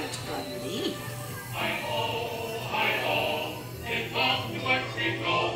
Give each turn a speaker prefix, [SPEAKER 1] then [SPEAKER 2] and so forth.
[SPEAKER 1] won't believe. I
[SPEAKER 2] know, I know, it's not what.